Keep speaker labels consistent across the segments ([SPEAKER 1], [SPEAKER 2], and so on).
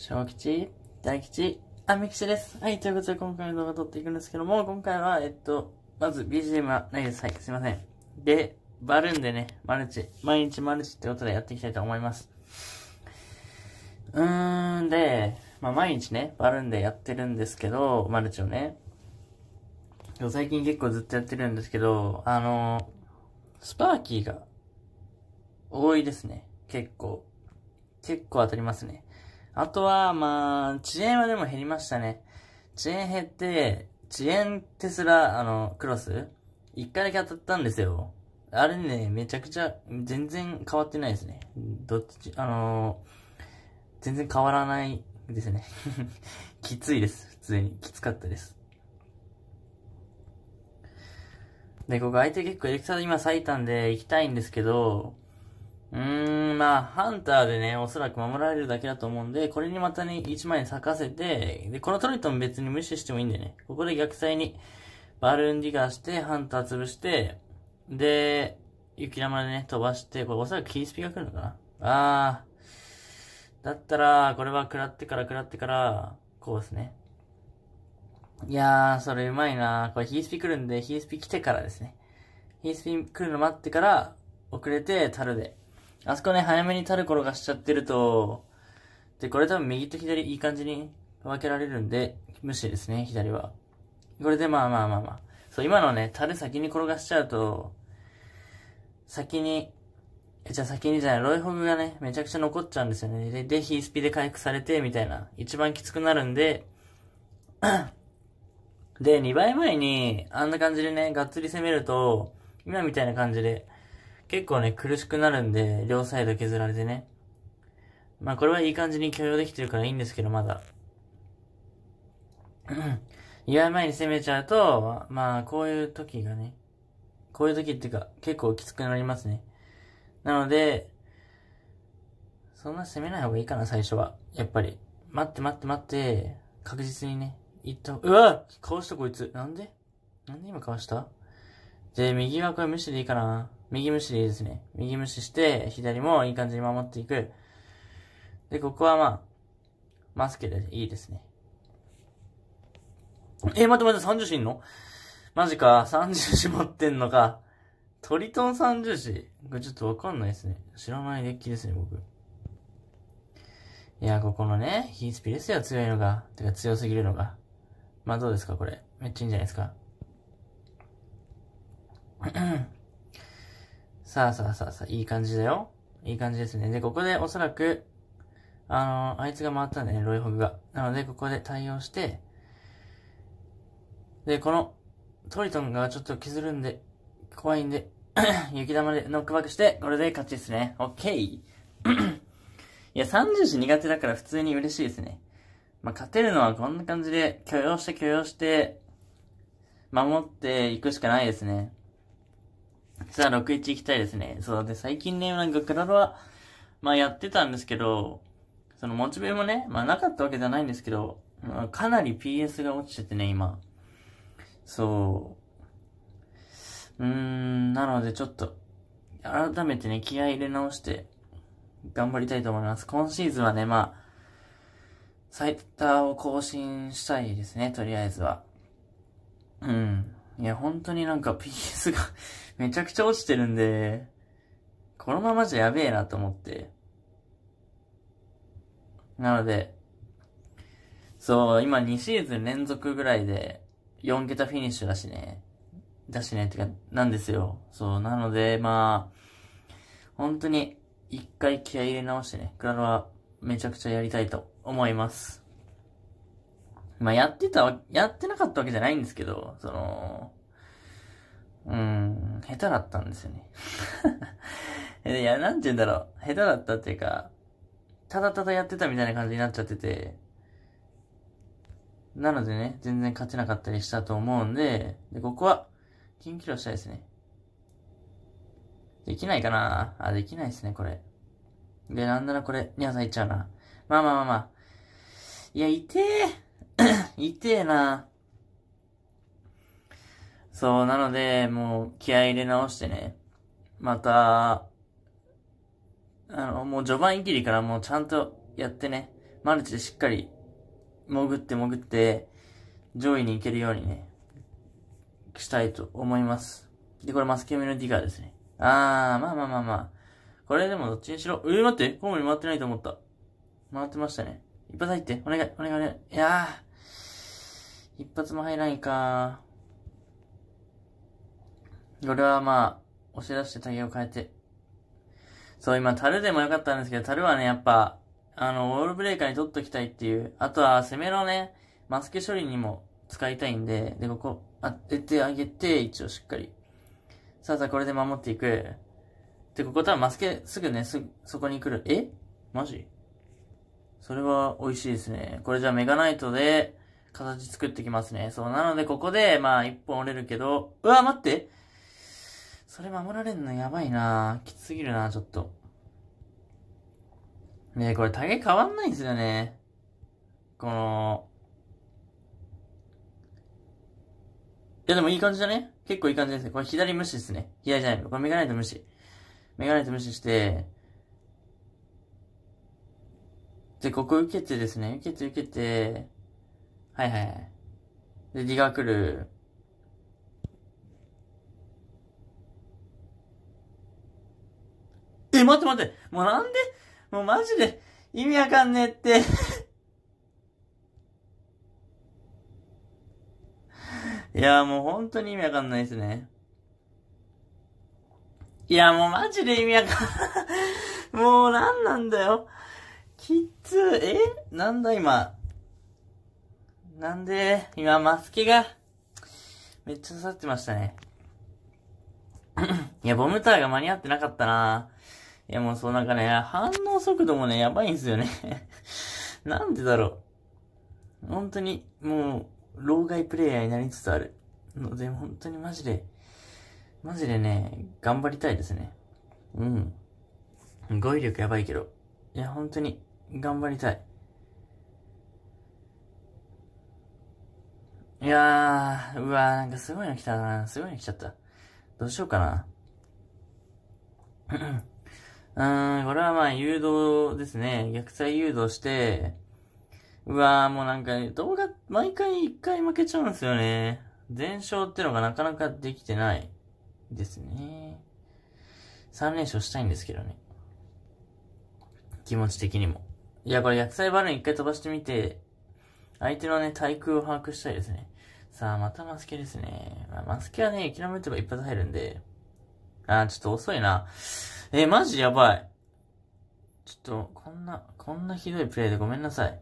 [SPEAKER 1] 小吉大吉あ、みきちです。はい、ということで今回の動画撮っていくんですけども、今回は、えっと、まず BGM はないです。はい、すいません。で、バルーンでね、マルチ、毎日マルチってことでやっていきたいと思います。うーん、で、まあ毎日ね、バルーンでやってるんですけど、マルチをね。最近結構ずっとやってるんですけど、あの、スパーキーが多いですね。結構。結構当たりますね。あとは、まあ、遅延はでも減りましたね。遅延減って、遅延ってすら、あの、クロス一回だけ当たったんですよ。あれね、めちゃくちゃ、全然変わってないですね。どっち、あの全然変わらないですね。きついです。普通に。きつかったです。で、ここ相手結構エレクサー今咲いたんで行きたいんですけど、うーん、まあ、ハンターでね、おそらく守られるだけだと思うんで、これにまたね、1枚咲かせて、で、このトリトン別に無視してもいいんでね、ここで逆サイに、バルーンディガーして、ハンター潰して、で、雪玉でね、飛ばして、これおそらくキースピが来るのかな？あー。だったら、これは食らってから食らってから、こうですね。いやー、それうまいなこれヒースピ来るんで、ヒースピ来てからですね。ヒースピ来るの待ってから、遅れて、樽であそこね、早めにタル転がしちゃってると、で、これ多分右と左いい感じに分けられるんで、無視ですね、左は。これでまあまあまあまあ。そう、今のね、タル先に転がしちゃうと、先に、え、じゃあ先にじゃない、ロイホグがね、めちゃくちゃ残っちゃうんですよね。で、で、ヒースピで回復されて、みたいな。一番きつくなるんで、で、2倍前に、あんな感じでね、がっつり攻めると、今みたいな感じで、結構ね、苦しくなるんで、両サイド削られてね。まあこれはいい感じに許容できてるからいいんですけど、まだ。祝い前に攻めちゃうと、まあこういう時がね、こういう時っていうか、結構きつくなりますね。なので、そんな攻めない方がいいかな、最初は。やっぱり。待って待って待って、確実にね、いった、うわかわしたこいつ。なんで?なんで今かわした?で、右はこれ無視でいいかな。右無視でいいですね。右無視して、左もいい感じに守っていく。で、ここはまあ、マスケでいいですね。えー、待って待って、30子いんの？マジか、30子持ってんのか。トリトン30子これちょっとわかんないですね。知らないデッキですね、僕。いや、ここのね、ヒースピですよ、強いのが。てか強すぎるのが。まあどうですか、これ。めっちゃいいんじゃないですか。さあさあさあさあ、いい感じだよ。いい感じですね。で、ここでおそらく、あのー、あいつが回ったんだね、ロイホグが。なので、ここで対応して、で、この、トリトンがちょっと削るんで、怖いんで、雪玉でノックバックして、これで勝ちですね。オッケー いや、30時苦手だから普通に嬉しいですね。まあ、勝てるのはこんな感じで、許容して許容して、守っていくしかないですね。さあ、61行きたいですね。そう。で、最近ね、なんかクラロは、まあやってたんですけど、そのモチベもね、まあなかったわけじゃないんですけど、まあ、かなり PS が落ちててね、今。そう。うーん、なのでちょっと、改めてね、気合入れ直して、頑張りたいと思います。今シーズンはね、まあ、最多を更新したいですね、とりあえずは。うん。いや、本当になんか PS が めちゃくちゃ落ちてるんで、このままじゃやべえなと思って。なので、そう、今2シーズン連続ぐらいで4桁フィニッシュだしね。だしね、ってか、なんですよ。そう、なので、まあ、本当に一回気合入れ直してね、クラロはめちゃくちゃやりたいと思います。まあ、やってたやってなかったわけじゃないんですけど、その、うん、下手だったんですよね。いや、なんて言うんだろう。下手だったっていうか、ただただやってたみたいな感じになっちゃってて、なのでね、全然勝てなかったりしたと思うんで、で、ここは、金キロしたいですね。できないかなあ、できないですね、これ。で、なんならこれ、ニャさんいっちゃうな。まあまあまあまあ。いや、痛え 痛えな。そう、なので、もう気合入れ直してね。また、あの、もう序盤切りからもうちゃんとやってね。マルチでしっかり潜って潜って上位に行けるようにね、したいと思います。で、これマスケミのディガーですね。あー、まあまあまあまあ。これでもどっちにしろ。えー、待って、コウモリ回ってないと思った。回ってましたね。一発入って。お願い、お願い、お願い。いやー。一発も入らないかこれはまあ、押し出してタゲを変えて。そう、今、樽でもよかったんですけど、樽はね、やっぱ、あの、ウォールブレーカーに取っときたいっていう。あとは、攻めのね、マスケ処理にも使いたいんで、で、ここ、当ててあげて、一応しっかり。さあさあ、これで守っていく。で、ここ多分マスケ、すぐね、すぐ、そこに来る。え？マジ？それは美味しいですね。これじゃあメガナイトで、形作ってきますね。そう、なのでここで、まあ、一本折れるけど、うわ、待ってそれ守られんのやばいなきつすぎるなちょっと。ねえ、これタゲ変わんないんですよね。この、いやでもいい感じだね。結構いい感じですね。これ左無視ですね。左じゃない。これメガナイト無視。メガナイト無視して、で、ここ受けてですね。受けて受けて、はいはい。で、ディが来る。え、待って待って。もうなんで？もうマジで意味わかんねえって いや、もう本当に意味わかんないですね。いや、もうマジで意味わかんない。もうなんなんだよ。きつ、え？なんだ今？なんで、今マスケが、めっちゃ刺さってましたね。いや、ボムターが間に合ってなかったないや、もうそうなんかね、反応速度もね、やばいんですよね なんでだろう。本当に、もう、老害プレイヤーになりつつある。ので、本当にマジで、マジでね、頑張りたいですね。うん。語彙力やばいけど。いや、本当に、頑張りたい。いやー、うわー、なんかすごいの来たな。すごいの来ちゃった。どうしようかな。うん、これはまあ誘導ですね。虐待誘導して、うわーもうなんか動画、毎回一回負けちゃうんですよね。全勝ってのがなかなかできてないですね。3連勝したいんですけどね。気持ち的にも。いや、これ、薬剤バルーン一回飛ばしてみて、相手のね、対空を把握したいですね。さあ、またマスケですね。まあ、マスケはね、諦めてば一発入るんで。あー、ちょっと遅いな。えー、マジやばい。ちょっと、こんな、こんなひどいプレイでごめんなさい。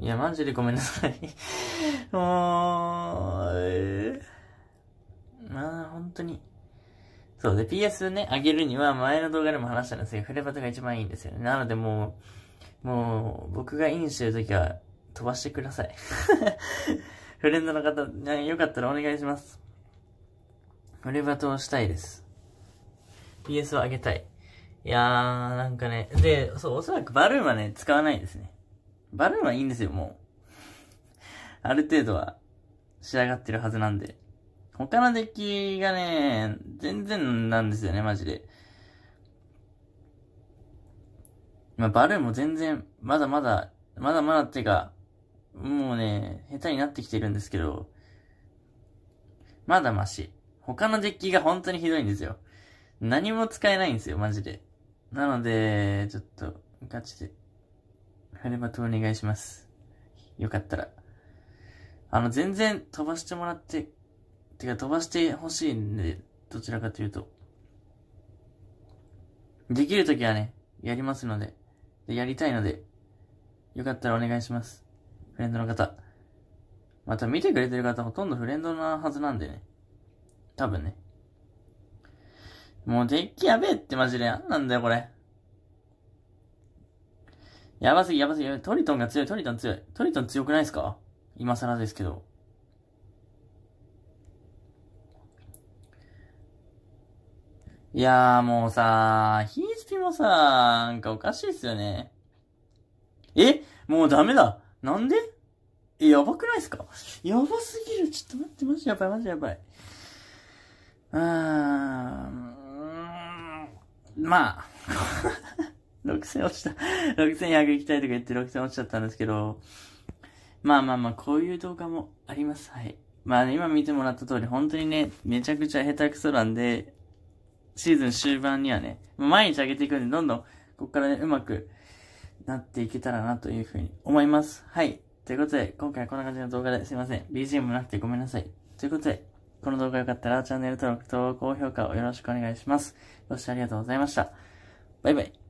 [SPEAKER 1] いや、マジでごめんなさい。もう、えー、まあ、本当に。そうで、PS ね、上げるには前の動画でも話したんですけど、フレバトが一番いいんですよね。なのでもう、もう、僕がインしてるときは飛ばしてください。フレンドの方、よかったらお願いします。フレバトをしたいです。PS を上げたい。いやー、なんかね、で、そう、おそらくバルーンはね、使わないですね。バルーンはいいんですよ、もう。ある程度は仕上がってるはずなんで。他のデッキがね、全然なんですよね、マジで。まあ、バルーンも全然、まだまだ、まだまだっていうか、もうね、下手になってきてるんですけど、まだマシ。他のデッキが本当にひどいんですよ。何も使えないんですよ、マジで。なので、ちょっと、ガチで、フレバトお願いします。よかったら。あの、全然飛ばしてもらって、てか飛ばしてほしいんで、どちらかというと。できるときはね、やりますので、で、やりたいので、よかったらお願いします。フレンドの方。また見てくれてる方ほとんどフレンドなはずなんでね。多分ね。もうデッキやべえってマジで。なんなんだよこれ。やばすぎ、やばすぎ。トリトンが強い、トリトン強い。トリトン強くないですか？今更ですけど。いやーもうさーヒースピもさなんかおかしいっすよね。え？もうダメだ。なんで？え、やばくないっすか？やばすぎる。ちょっと待って、マジやばい、マジやばい。うーん、まあ。6000落ちた。6100行きたいとか言って6000落ちちゃったんですけど、まあまあまあ、こういう動画もあります。はい。まあ、ね、今見てもらった通り、本当にね、めちゃくちゃ下手くそなんで、シーズン終盤にはね、毎日上げていくんで、どんどん、ここからね、うまくなっていけたらなというふうに思います。はい。ということで、今回はこんな感じの動画ですいません。BGM もなくてごめんなさい。ということで、この動画が良かったらチャンネル登録と高評価をよろしくお願いします。ご視聴ありがとうございました。バイバイ。